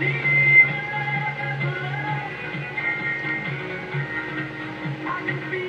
I can feel